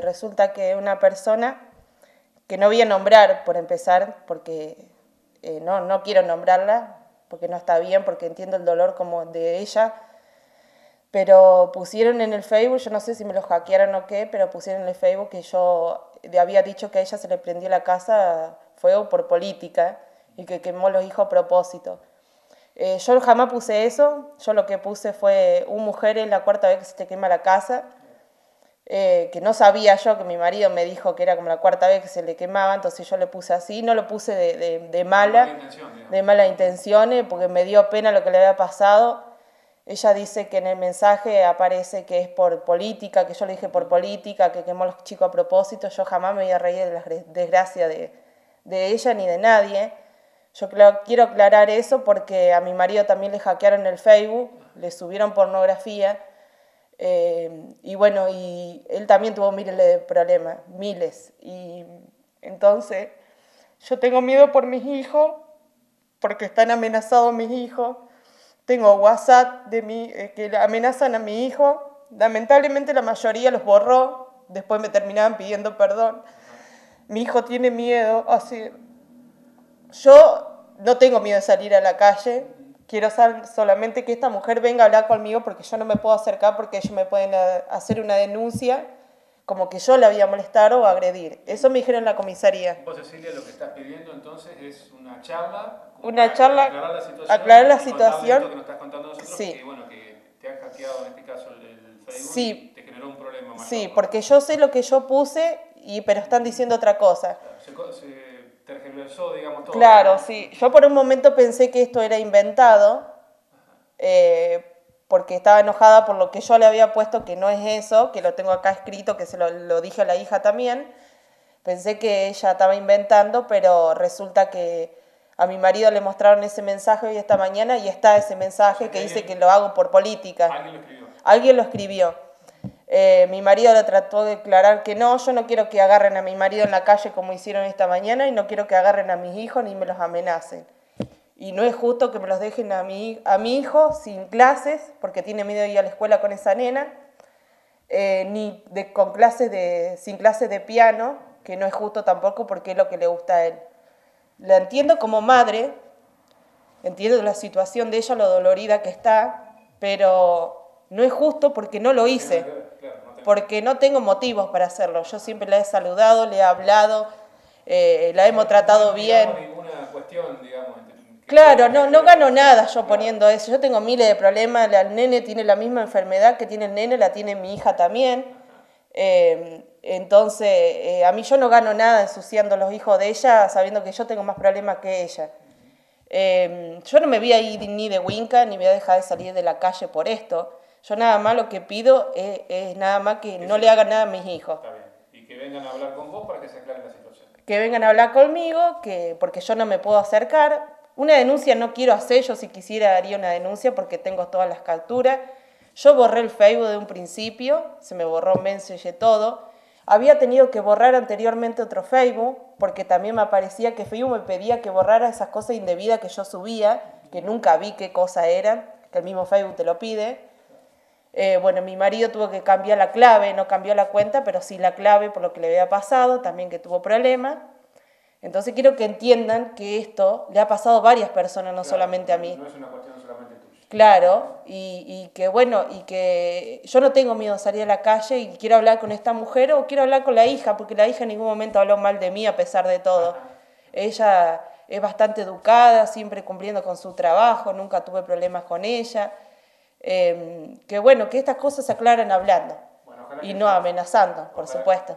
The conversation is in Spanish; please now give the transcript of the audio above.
Resulta que una persona que no voy a nombrar por empezar, porque eh, no, no quiero nombrarla, porque no está bien, porque entiendo el dolor como de ella, pero pusieron en el Facebook, yo no sé si me lo hackearon o qué, pero pusieron en el Facebook que yo había dicho que a ella se le prendió la casa fuego por política y que quemó los hijos a propósito. Eh, yo jamás puse eso, yo lo que puse fue un mujer en la cuarta vez que se te quema la casa, eh, que no sabía yo, que mi marido me dijo que era como la cuarta vez que se le quemaba, entonces yo le puse así, no lo puse de, de, mala, de mala intención, porque me dio pena lo que le había pasado. Ella dice que en el mensaje aparece que es por política, que yo le dije por política, que quemó a los chicos a propósito, yo jamás me voy a reír de la desgracia de, de ella ni de nadie. Yo quiero aclarar eso porque a mi marido también le hackearon el Facebook, le subieron pornografía. Eh, y bueno, y él también tuvo miles de problemas, miles. Y entonces yo tengo miedo por mis hijos, porque están amenazados mis hijos. Tengo WhatsApp de mi, eh, que amenazan a mi hijo. Lamentablemente la mayoría los borró, después me terminaban pidiendo perdón. Mi hijo tiene miedo, así yo no tengo miedo de salir a la calle, quiero solamente que esta mujer venga a hablar conmigo porque yo no me puedo acercar porque ellos me pueden eh, hacer una denuncia como que yo la había molestado o agredir. Eso me dijeron en la comisaría. Vos, Cecilia, lo que estás pidiendo entonces es una charla. Una charla, aclarar la situación. Aclarar la situación. Que nos estás contando nosotros, sí. que, bueno, que te han hackeado en este caso el, Facebook sí. te generó un problema. Más sí, porque yo sé lo que yo puse, y, pero están diciendo otra cosa. se, digamos, todo. Claro, sí. Yo por un momento pensé que esto era inventado, eh, porque estaba enojada por lo que yo le había puesto, que no es eso, que lo tengo acá escrito, que se lo, dije a la hija también. Pensé que ella estaba inventando, pero resulta que a mi marido le mostraron ese mensaje hoy esta mañana y está ese mensaje que dice que lo hago por política. Alguien lo escribió. Alguien lo escribió. Eh, mi marido le trató de declarar que no, yo no quiero que agarren a mi marido en la calle como hicieron esta mañana y no quiero que agarren a mis hijos ni me los amenacen. Y no es justo que me los dejen a mi, a hijo sin clases, porque tiene miedo de ir a la escuela con esa nena, eh, ni de, con clases de, sin clases de piano, que no es justo tampoco porque es lo que le gusta a él. La entiendo como madre, entiendo la situación de ella, lo dolorida que está, pero no es justo porque no lo hice porque no tengo motivos para hacerlo. Yo siempre la he saludado, le he hablado, eh, la hemos tratado bien. Claro, no, no gano nada yo poniendo eso. Yo tengo miles de problemas. El nene tiene la misma enfermedad que tiene el nene, la tiene mi hija también. Eh, entonces, eh, a mí yo no gano nada ensuciando a los hijos de ella sabiendo que yo tengo más problemas que ella. yo no me voy a ir ni de Winca ni voy a dejar de salir de la calle por esto. Yo nada más lo que pido es, nada más que, no le hagan nada a mis hijos. Está bien. Y que vengan a hablar con vos para que se aclare la situación. Que vengan a hablar conmigo, que, porque yo no me puedo acercar. Una denuncia no quiero hacer, yo si quisiera haría una denuncia porque tengo todas las capturas. Yo borré el Facebook de un principio, se me borró Message todo. Había tenido que borrar anteriormente otro Facebook porque también me aparecía que Facebook me pedía que borrara esas cosas indebidas que yo subía, que nunca vi qué cosa eran, que el mismo Facebook te lo pide. Eh, bueno, mi marido tuvo que cambiar la clave, no cambió la cuenta, pero sí la clave por lo que le había pasado, también que tuvo problemas. Entonces quiero que entiendan que esto le ha pasado a varias personas, no solamente a mí. No es una cuestión solamente tuya. Claro, y, y, que bueno, y que yo no tengo miedo de salir a la calle y quiero hablar con esta mujer o quiero hablar con la hija, porque la hija en ningún momento habló mal de mí a pesar de todo. Ella es bastante educada, siempre cumpliendo con su trabajo, nunca tuve problemas con ella. Em, que bueno, que estas cosas se aclaren hablando y no amenazando, por supuesto.